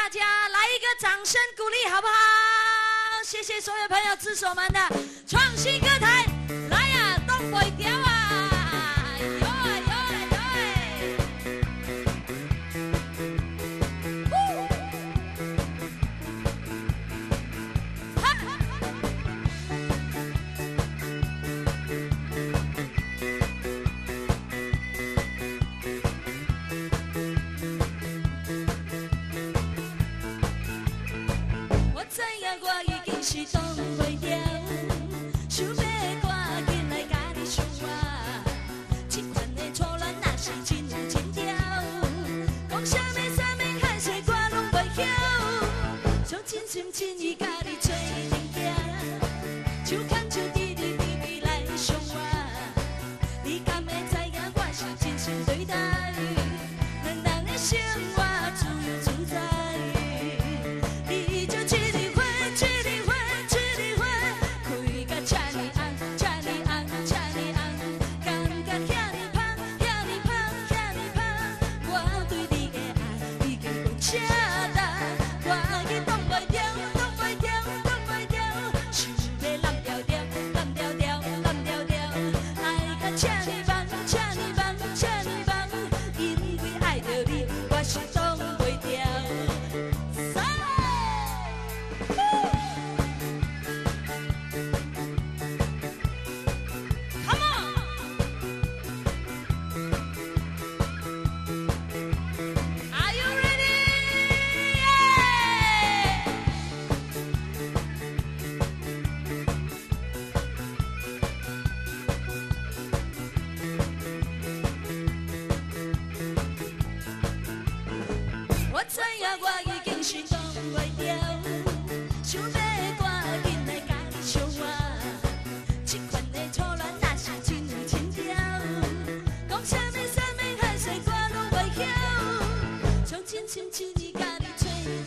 大家来一个掌声鼓励，好不好？谢谢所有朋友支持我们的创新歌台，来呀，东北调！是挡袂牢，想要赶紧来甲你相活。这款的错恋若是真真调，讲啥物啥物海誓我拢袂晓，想真心真意甲你做阵行，手牵手滴滴滴滴来相活。你敢会知影我是真心对待？咱人的生活这呢梦，这呢梦，这呢梦，因为爱着你，我是知影我已经是挡袂牢，想要赶紧来甲你相活。这款的错恋若是真有情调，讲啥物啥物海誓我拢袂晓，想真心真意甲你做阵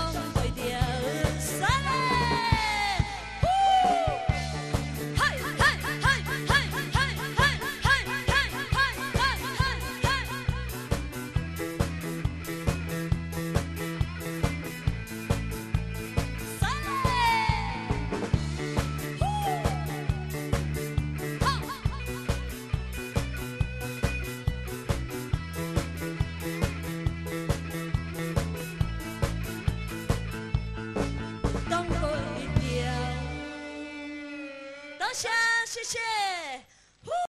relationship.